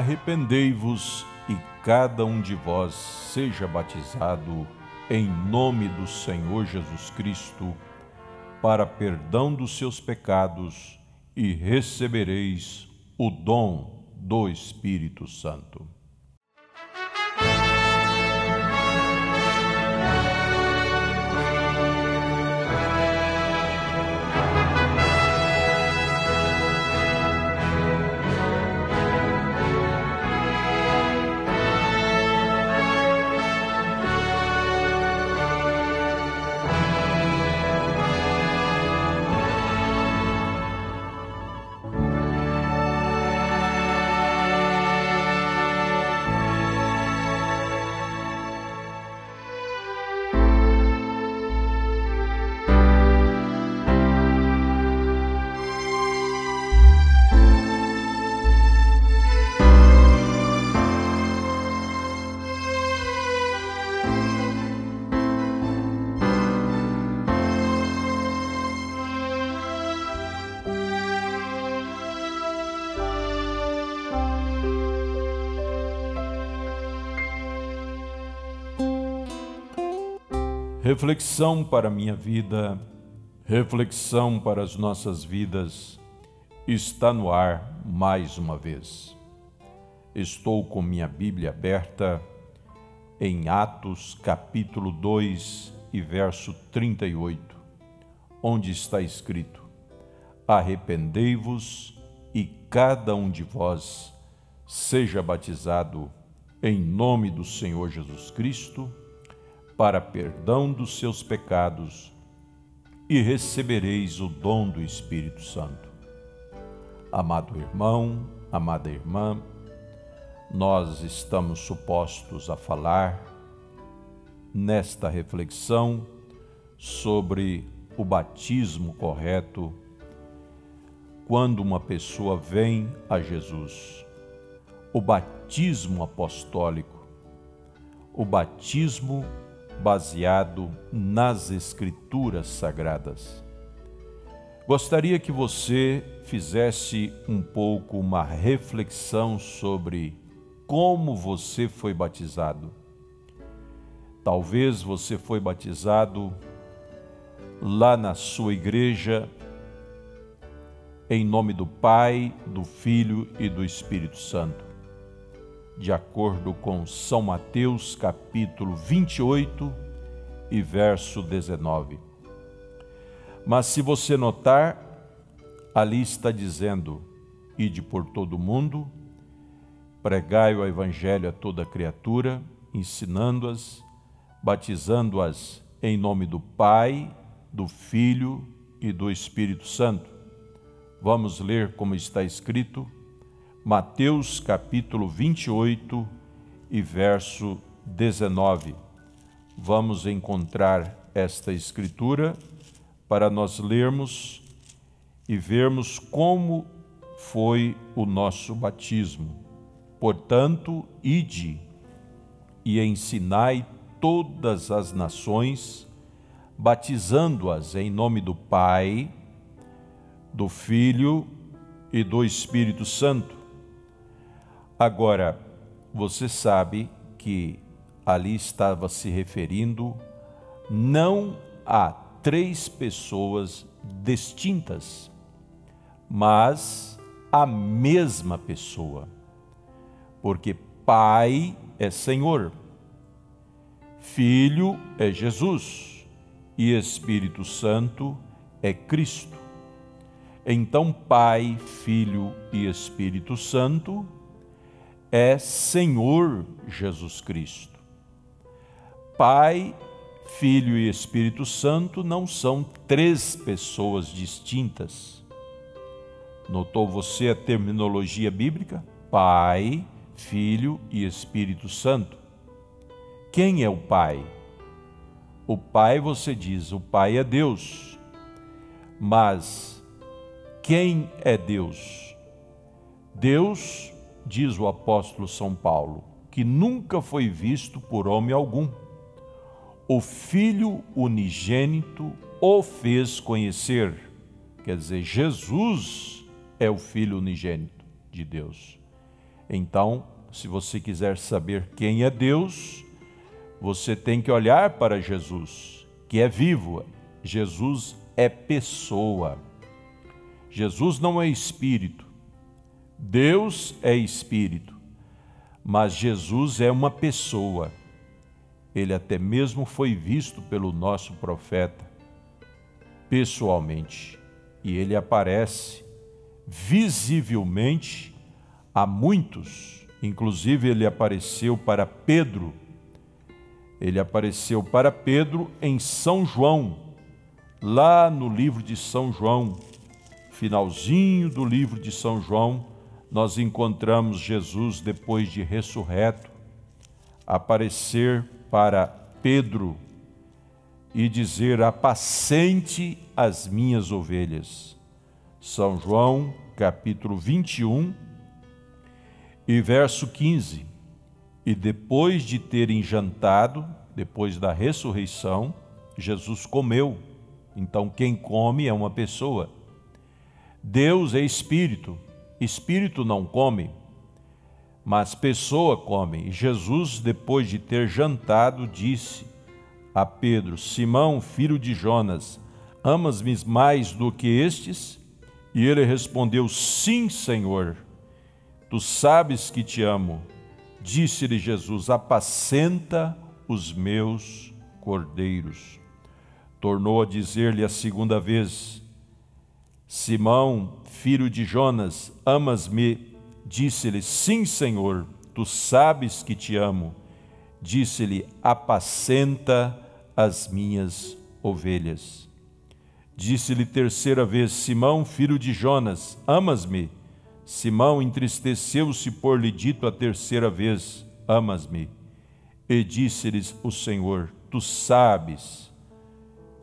Arrependei-vos e cada um de vós seja batizado em nome do Senhor Jesus Cristo, para perdão dos seus pecados, e recebereis o dom do Espírito Santo. Reflexão para minha vida, reflexão para as nossas vidas, está no ar mais uma vez. Estou com minha Bíblia aberta em Atos capítulo 2 e verso 38, onde está escrito: Arrependei-vos e cada um de vós seja batizado em nome do Senhor Jesus Cristo para perdão dos seus pecados e recebereis o dom do Espírito Santo. Amado irmão, amada irmã, nós estamos supostos a falar nesta reflexão sobre o batismo correto quando uma pessoa vem a Jesus. O batismo apostólico, o batismo baseado nas Escrituras Sagradas. Gostaria que você fizesse um pouco uma reflexão sobre como você foi batizado. Talvez você foi batizado lá na sua igreja em nome do Pai, do Filho e do Espírito Santo de acordo com São Mateus, capítulo 28 e verso 19. Mas se você notar, ali está dizendo: Ide por todo o mundo, pregai o evangelho a toda criatura, ensinando-as, batizando-as em nome do Pai, do Filho e do Espírito Santo. Vamos ler como está escrito Mateus capítulo 28 e verso 19. Vamos encontrar esta escritura para nós lermos e vermos como foi o nosso batismo. Portanto, ide e ensinai todas as nações, batizando-as em nome do Pai, do Filho e do Espírito Santo Agora, você sabe que ali estava se referindo não a três pessoas distintas, mas a mesma pessoa. Porque Pai é Senhor, Filho é Jesus e Espírito Santo é Cristo. Então, Pai, Filho e Espírito Santo é Senhor Jesus Cristo. Pai, Filho e Espírito Santo não são três pessoas distintas. Notou você a terminologia bíblica? Pai, Filho e Espírito Santo. Quem é o Pai? O Pai, você diz, o Pai é Deus. Mas quem é Deus? Deus diz o apóstolo São Paulo, que nunca foi visto por homem algum. O Filho unigênito o fez conhecer. Quer dizer, Jesus é o Filho unigênito de Deus. Então, se você quiser saber quem é Deus, você tem que olhar para Jesus, que é vivo. Jesus é pessoa. Jesus não é espírito. Deus é espírito. Mas Jesus é uma pessoa. Ele até mesmo foi visto pelo nosso profeta pessoalmente. E ele aparece visivelmente a muitos. Inclusive, ele apareceu para Pedro. Ele apareceu para Pedro em São João, lá no livro de São João, finalzinho do livro de São João, nós encontramos Jesus depois de ressurreto aparecer para Pedro e dizer: Apacente as minhas ovelhas. São João, capítulo 21 e verso 15. E depois de terem jantado, depois da ressurreição, Jesus comeu. Então, quem come é uma pessoa. Deus é espírito, espírito não come, mas pessoa come. E Jesus, depois de ter jantado, disse a Pedro: Simão, filho de Jonas, amas-me mais do que estes? E ele respondeu: Sim, Senhor, tu sabes que te amo. Disse-lhe Jesus: Apacenta os meus cordeiros. Tornou a dizer-lhe a segunda vez: Simão, filho de Jonas, amas-me? Disse-lhe: Sim, Senhor, tu sabes que te amo. Disse-lhe: Apacenta as minhas ovelhas. Disse-lhe terceira vez: Simão, filho de Jonas, amas-me? Simão entristeceu-se por lhe dito a terceira vez: Amas-me? E disse-lhes o Senhor: Tu sabes,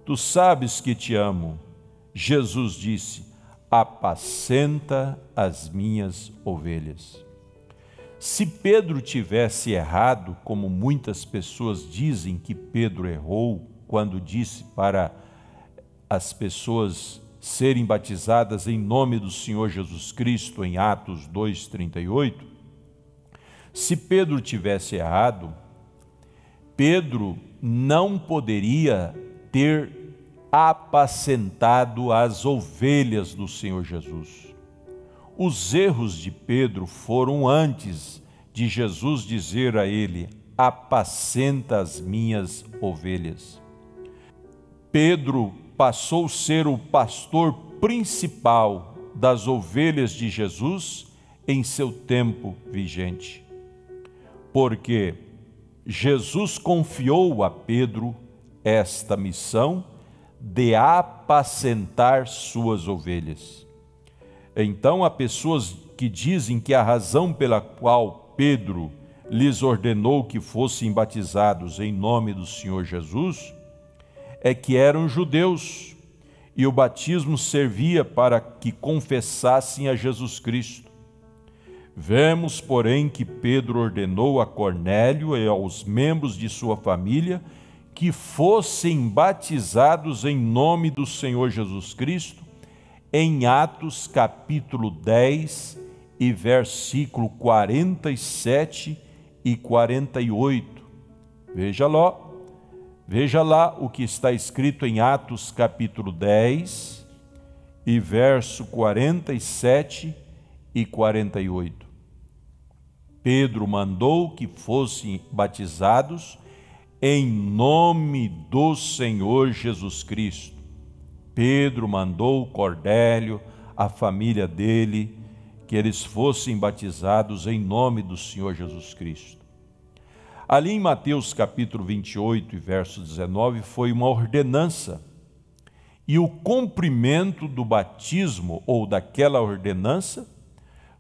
tu sabes que te amo. Jesus disse: Apacenta as minhas ovelhas. Se Pedro tivesse errado, como muitas pessoas dizem que Pedro errou quando disse para as pessoas serem batizadas em nome do Senhor Jesus Cristo em Atos 2:38, se Pedro tivesse errado, Pedro não poderia ter apacentado as ovelhas do Senhor Jesus. Os erros de Pedro foram antes de Jesus dizer a ele: Apacenta as minhas ovelhas. Pedro passou a ser o pastor principal das ovelhas de Jesus em seu tempo vigente. Porque Jesus confiou a Pedro esta missão de apacentar suas ovelhas. Então há pessoas que dizem que a razão pela qual Pedro lhes ordenou que fossem batizados em nome do Senhor Jesus é que eram judeus e o batismo servia para que confessassem a Jesus Cristo. Vemos, porém, que Pedro ordenou a Cornélio e aos membros de sua família que fossem batizados em nome do Senhor Jesus Cristo, em Atos capítulo 10 e versículo 47 e 48. Veja lá, veja lá o que está escrito em Atos capítulo 10 e verso 47 e 48. Pedro mandou que fossem batizados em nome do Senhor Jesus Cristo. Pedro mandou Cordélio, a família dele, que eles fossem batizados em nome do Senhor Jesus Cristo. Ali em Mateus capítulo 28 e verso 19 foi uma ordenança. E o cumprimento do batismo ou daquela ordenança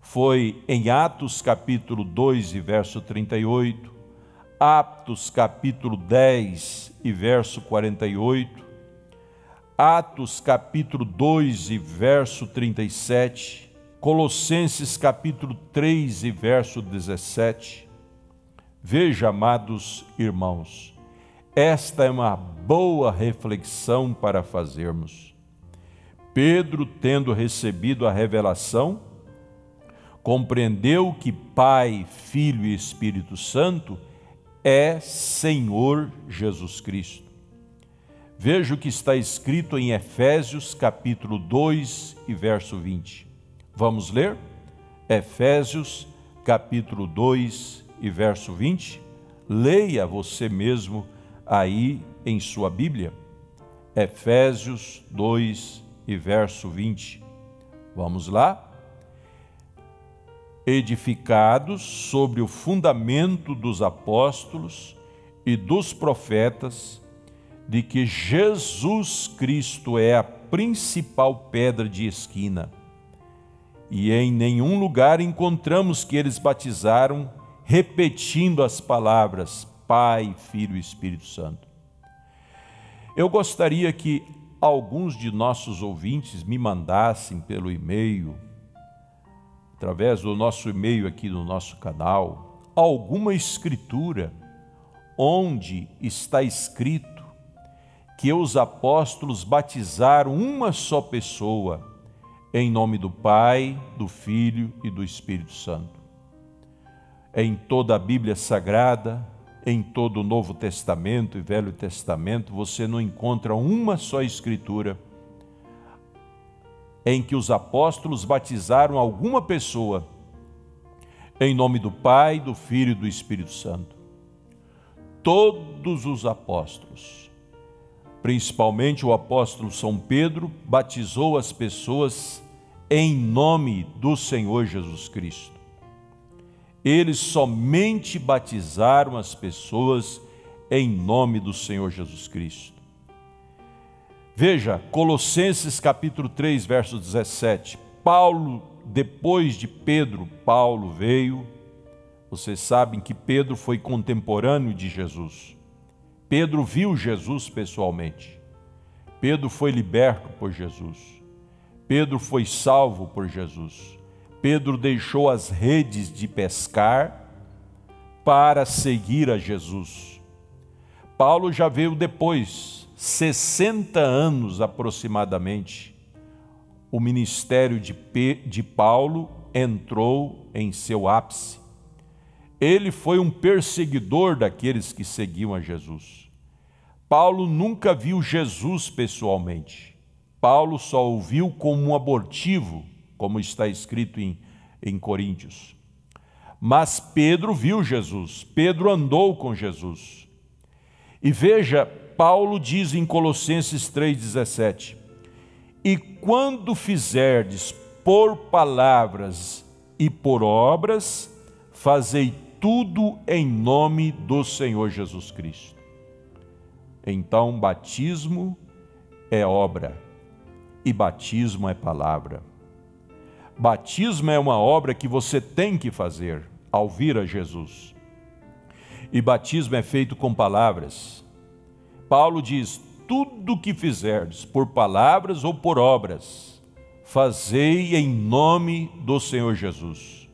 foi em Atos capítulo 2 e verso 38, Atos capítulo 10 e verso 48, Atos capítulo 2 e verso 37, Colossenses capítulo 3 e verso 17. Veja, amados irmãos, esta é uma boa reflexão para fazermos. Pedro, tendo recebido a revelação, compreendeu que Pai, Filho e Espírito Santo é Senhor Jesus Cristo. Veja o que está escrito em Efésios capítulo 2 e verso 20. Vamos ler? Efésios capítulo 2 e verso 20. Leia você mesmo aí em sua Bíblia. Efésios 2 e verso 20. Vamos lá? Edificados sobre o fundamento dos apóstolos e dos profetas, de que Jesus Cristo é a principal pedra de esquina. E em nenhum lugar encontramos que eles batizaram repetindo as palavras Pai, Filho e Espírito Santo. Eu gostaria que alguns de nossos ouvintes me mandassem pelo e-mail através do nosso e-mail aqui no nosso canal, alguma escritura onde está escrito que os apóstolos batizaram uma só pessoa em nome do Pai, do Filho e do Espírito Santo. Em toda a Bíblia Sagrada, em todo o Novo Testamento e Velho Testamento, você não encontra uma só escritura em que os apóstolos batizaram alguma pessoa em nome do Pai, do Filho e do Espírito Santo. Todos os apóstolos, principalmente o apóstolo São Pedro, batizou as pessoas em nome do Senhor Jesus Cristo. Eles somente batizaram as pessoas em nome do Senhor Jesus Cristo. Veja, Colossenses capítulo 3, verso 17. Paulo, depois de Pedro, Paulo veio. Vocês sabem que Pedro foi contemporâneo de Jesus. Pedro viu Jesus pessoalmente. Pedro foi liberto por Jesus. Pedro foi salvo por Jesus. Pedro deixou as redes de pescar para seguir a Jesus. Paulo já veio depois, 60 anos aproximadamente, o ministério de, de Paulo entrou em seu ápice. Ele foi um perseguidor daqueles que seguiam a Jesus. Paulo nunca viu Jesus pessoalmente. Paulo só o viu como um abortivo, como está escrito em, em Coríntios. Mas Pedro viu Jesus, Pedro andou com Jesus. E veja, Paulo diz em Colossenses 3,17: E quando fizerdes por palavras e por obras, fazei tudo em nome do Senhor Jesus Cristo. Então, batismo é obra e batismo é palavra. Batismo é uma obra que você tem que fazer ao vir a Jesus. E batismo é feito com palavras. Paulo diz: tudo que fizerdes, por palavras ou por obras, fazei em nome do Senhor Jesus.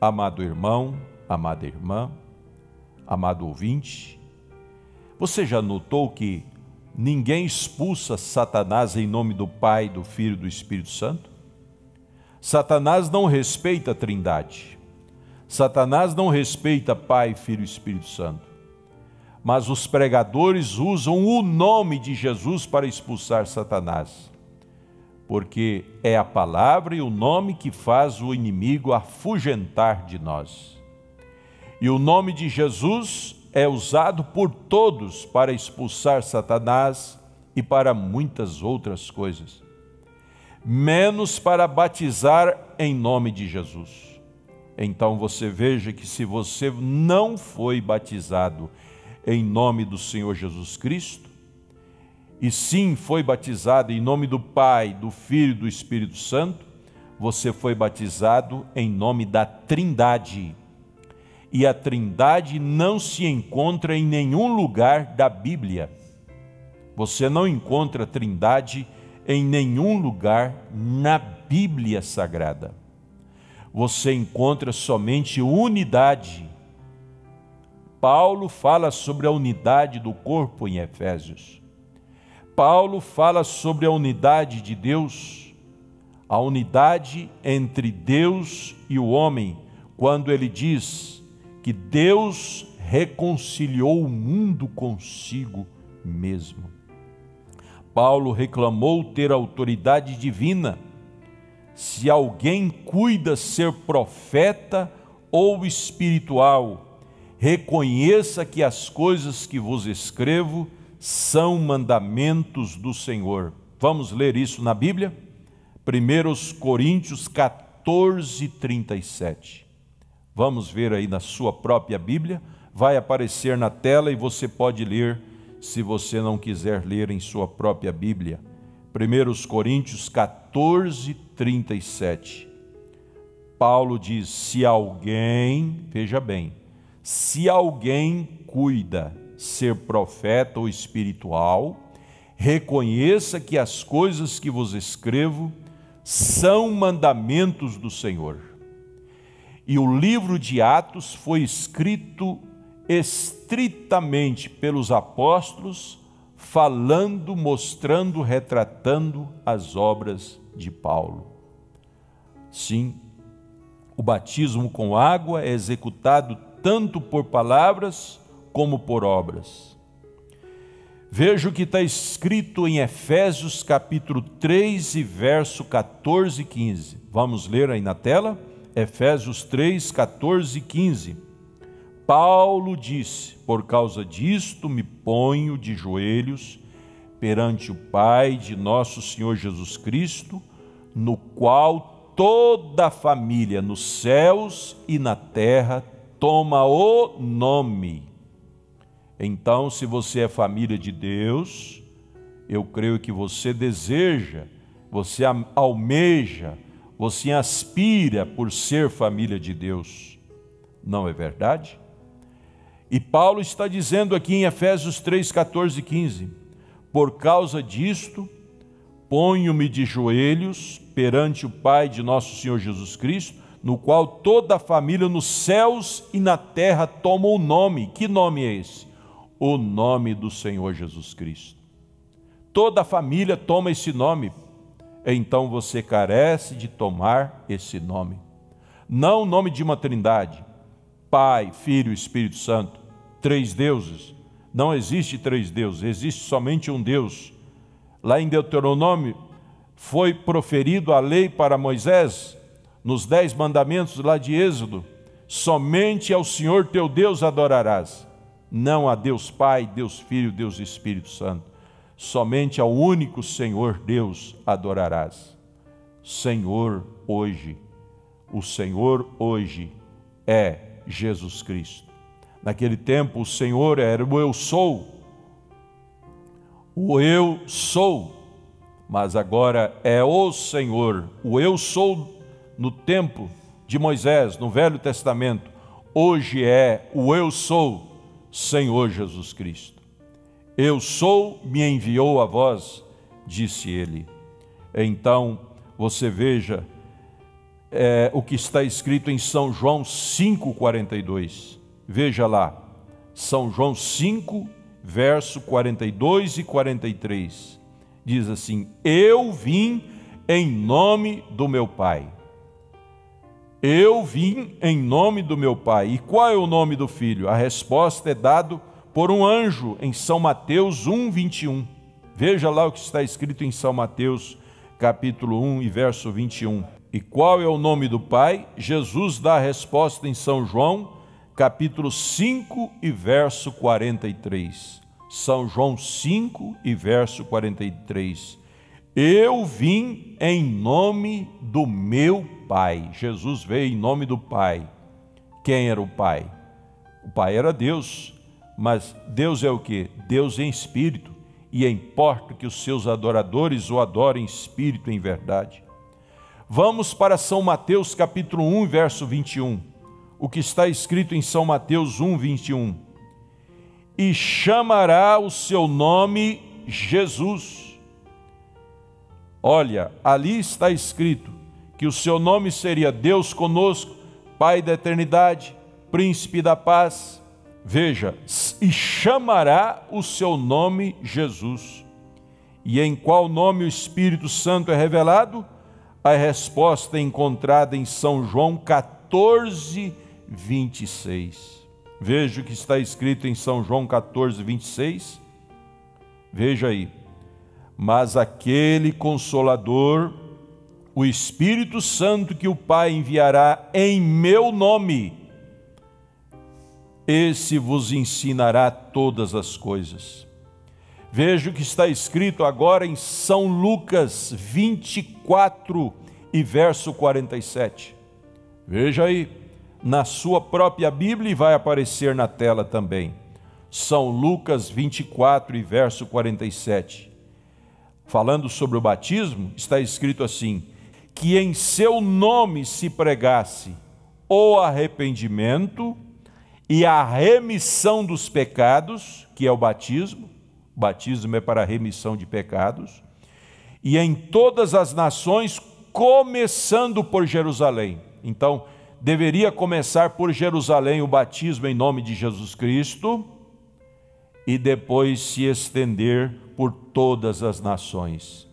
Amado irmão, amada irmã, amado ouvinte, você já notou que ninguém expulsa Satanás em nome do Pai, do Filho e do Espírito Santo? Satanás não respeita a Trindade. Satanás não respeita Pai, Filho e Espírito Santo mas os pregadores usam o nome de Jesus para expulsar Satanás. Porque é a palavra e o nome que faz o inimigo afugentar de nós. E o nome de Jesus é usado por todos para expulsar Satanás e para muitas outras coisas, menos para batizar em nome de Jesus. Então você veja que se você não foi batizado em nome do Senhor Jesus Cristo, e sim foi batizado em nome do Pai, do Filho e do Espírito Santo, você foi batizado em nome da Trindade. E a Trindade não se encontra em nenhum lugar da Bíblia. Você não encontra a Trindade em nenhum lugar na Bíblia Sagrada. Você encontra somente unidade Paulo fala sobre a unidade do corpo em Efésios. Paulo fala sobre a unidade de Deus a unidade entre Deus e o homem, quando ele diz que Deus reconciliou o mundo consigo mesmo. Paulo reclamou ter autoridade divina. Se alguém cuida ser profeta ou espiritual, reconheça que as coisas que vos escrevo são mandamentos do Senhor. Vamos ler isso na Bíblia? 1 Coríntios 14, 37. Vamos ver aí na sua própria Bíblia, vai aparecer na tela e você pode ler se você não quiser ler em sua própria Bíblia. 1 Coríntios 14, 37. Paulo diz: se alguém, veja bem, se alguém cuida ser profeta ou espiritual, reconheça que as coisas que vos escrevo são mandamentos do Senhor. E o livro de Atos foi escrito estritamente pelos apóstolos, falando, mostrando, retratando as obras de Paulo. Sim, o batismo com água é executado tanto por palavras como por obras. Veja o que está escrito em Efésios capítulo 3 e verso 14 e 15. Vamos ler aí na tela? Efésios 3, 14 e 15. Paulo disse: Por causa disto me ponho de joelhos perante o Pai de nosso Senhor Jesus Cristo, no qual toda a família nos céus e na terra toma o nome então, se você é família de Deus, eu creio que você deseja, você almeja, você aspira por ser família de Deus. Não é verdade? E Paulo está dizendo aqui em Efésios 3, 14 e 15: Por causa disto, ponho-me de joelhos perante o Pai de nosso Senhor Jesus Cristo, no qual toda a família nos céus e na terra toma o nome. Que nome é esse? o nome do Senhor Jesus Cristo. Toda a família toma esse nome, então você carece de tomar esse nome. Não o nome de uma trindade, Pai, Filho Espírito Santo, três deuses. Não existe três deuses, existe somente um Deus. Lá em Deuteronômio foi proferido a lei para Moisés, nos dez mandamentos lá de Êxodo: somente ao Senhor teu Deus adorarás não a Deus Pai, Deus Filho, Deus Espírito Santo. Somente ao único Senhor Deus adorarás. Senhor hoje, o Senhor hoje é Jesus Cristo. Naquele tempo o Senhor era o eu sou, o eu sou, mas agora é o Senhor, o eu sou no tempo de Moisés, no Velho Testamento, hoje é o eu sou Senhor Jesus Cristo. Eu sou, me enviou a vós, disse ele. Então, você veja é, o que está escrito em São João 5,42. Veja lá, São João 5, verso 42 e 43. Diz assim: Eu vim em nome do meu Pai eu vim em nome do meu Pai. E qual é o nome do filho? A resposta é dado por um anjo em São Mateus 1, 21. Veja lá o que está escrito em São Mateus, capítulo 1 e verso 21. E qual é o nome do Pai? Jesus dá a resposta em São João, capítulo 5 e verso 43. São João 5 e verso 43. Eu vim em nome do meu Pai. Jesus veio em nome do Pai. Quem era o Pai? O Pai era Deus, mas Deus é o que? Deus em espírito, e importa que os seus adoradores o adorem em espírito em verdade. Vamos para São Mateus capítulo 1, verso 21. O que está escrito em São Mateus 1, 21. E chamará o seu nome Jesus Olha, ali está escrito que o seu nome seria Deus conosco, Pai da eternidade, Príncipe da paz. Veja, e chamará o seu nome Jesus. E em qual nome o Espírito Santo é revelado? A resposta é encontrada em São João 14, 26. Veja o que está escrito em São João 14, 26. Veja aí. Mas aquele consolador, o Espírito Santo que o Pai enviará em meu nome, esse vos ensinará todas as coisas. Veja o que está escrito agora em São Lucas 24 e verso 47. Veja aí, na sua própria Bíblia e vai aparecer na tela também. São Lucas 24 e verso 47. Falando sobre o batismo, está escrito assim: que em seu nome se pregasse o arrependimento e a remissão dos pecados, que é o batismo, o batismo é para a remissão de pecados, e em todas as nações, começando por Jerusalém. Então, deveria começar por Jerusalém o batismo em nome de Jesus Cristo e depois se estender por todas as nações.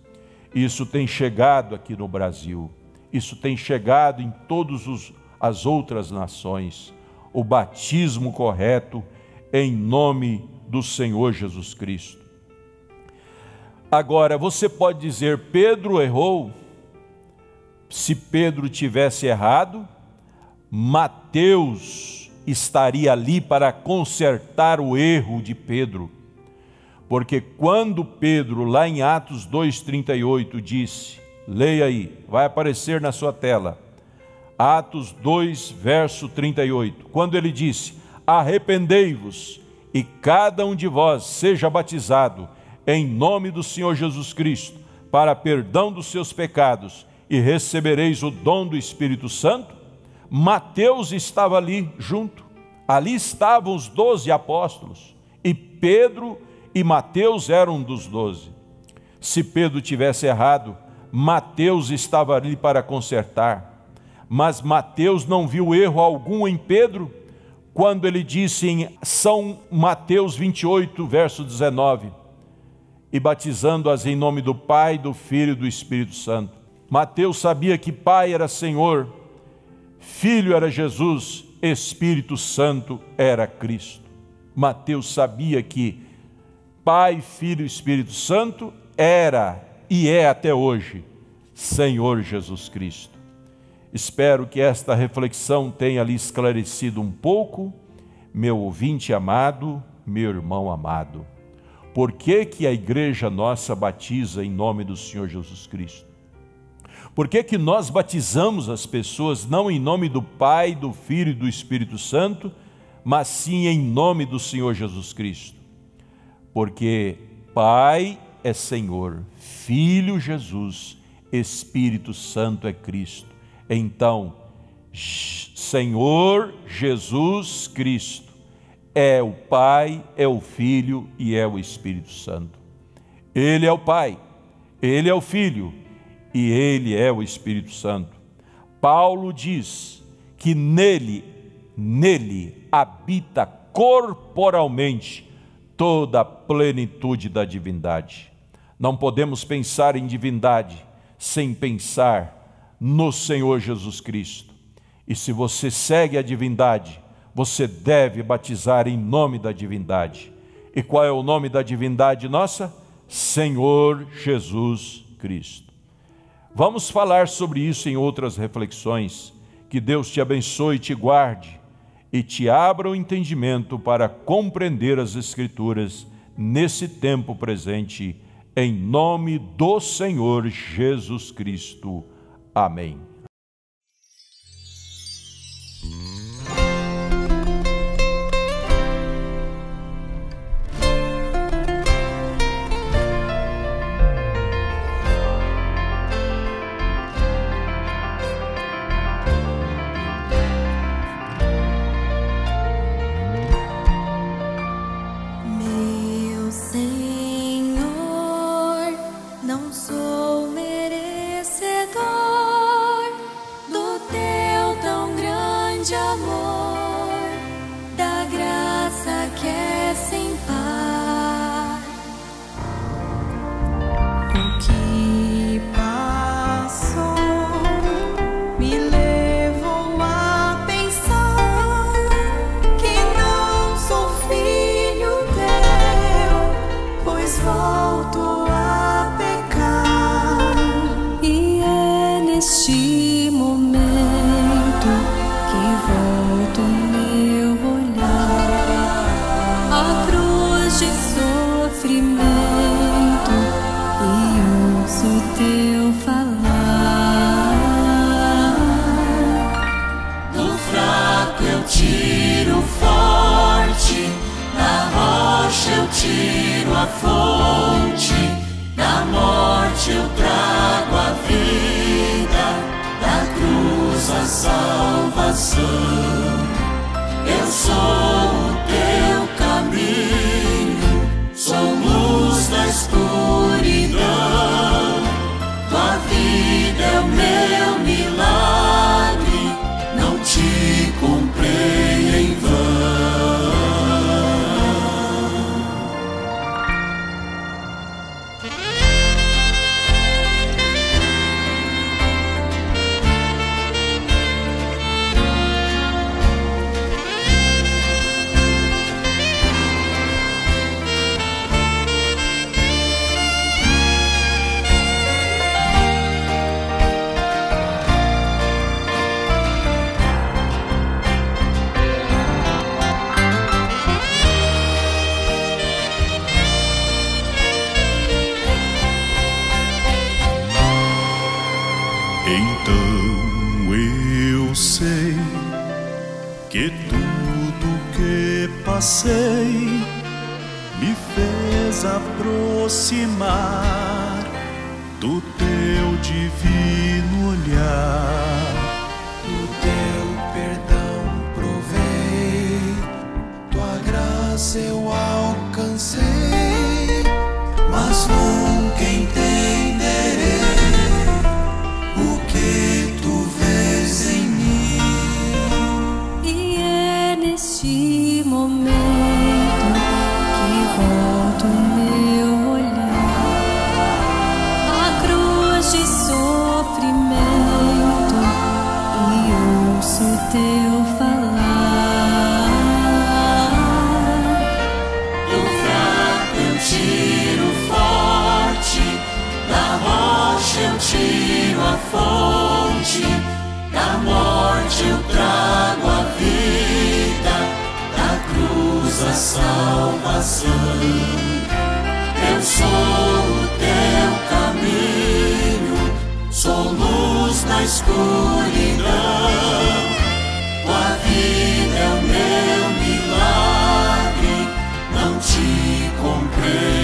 Isso tem chegado aqui no Brasil, isso tem chegado em todas as outras nações. O batismo correto em nome do Senhor Jesus Cristo. Agora, você pode dizer, Pedro errou. Se Pedro tivesse errado, Mateus estaria ali para consertar o erro de Pedro. Porque quando Pedro, lá em Atos 2,38, disse, leia aí, vai aparecer na sua tela, Atos 2, verso 38, quando ele disse: Arrependei-vos e cada um de vós seja batizado em nome do Senhor Jesus Cristo, para perdão dos seus pecados, e recebereis o dom do Espírito Santo. Mateus estava ali junto, ali estavam os doze apóstolos, e Pedro e Mateus era um dos doze. Se Pedro tivesse errado, Mateus estava ali para consertar. Mas Mateus não viu erro algum em Pedro, quando ele disse em São Mateus 28, verso 19: E batizando-as em nome do Pai, do Filho e do Espírito Santo. Mateus sabia que Pai era Senhor, Filho era Jesus, Espírito Santo era Cristo. Mateus sabia que Pai, Filho e Espírito Santo, era e é até hoje Senhor Jesus Cristo. Espero que esta reflexão tenha lhe esclarecido um pouco, meu ouvinte amado, meu irmão amado. Por que, que a igreja nossa batiza em nome do Senhor Jesus Cristo? Por que, que nós batizamos as pessoas não em nome do Pai, do Filho e do Espírito Santo, mas sim em nome do Senhor Jesus Cristo? porque Pai é Senhor, Filho Jesus, Espírito Santo é Cristo. Então, Senhor Jesus Cristo é o Pai, é o Filho e é o Espírito Santo. Ele é o Pai, ele é o Filho e ele é o Espírito Santo. Paulo diz que nele, nele habita corporalmente toda a plenitude da divindade. Não podemos pensar em divindade sem pensar no Senhor Jesus Cristo. E se você segue a divindade, você deve batizar em nome da divindade. E qual é o nome da divindade nossa? Senhor Jesus Cristo. Vamos falar sobre isso em outras reflexões. Que Deus te abençoe te guarde e te abra o entendimento para compreender as Escrituras nesse tempo presente, em nome do Senhor Jesus Cristo. Amém.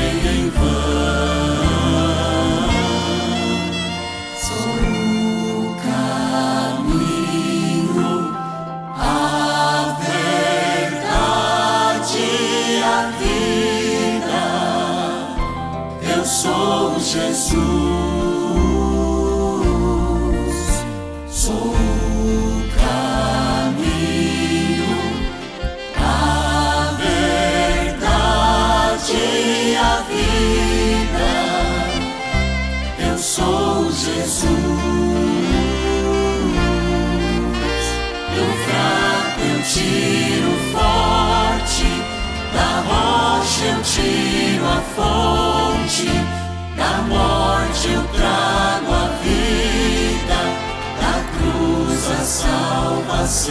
ninguém vai. Sou o caminho, a verdade, a vida. Eu sou Jesus. Eu sou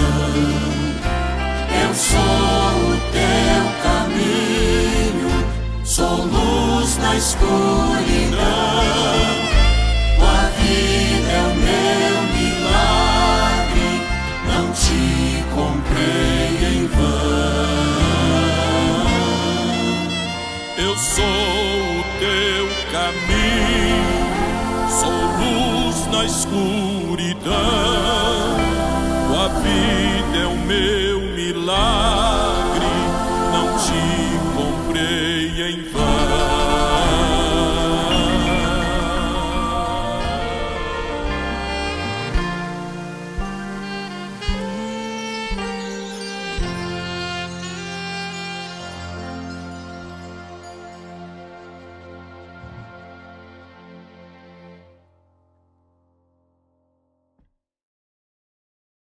o teu caminho, sou luz na escuridão. A vida é o meu milagre, não te comprei em vão. Eu sou o teu caminho, sou luz na escuridão.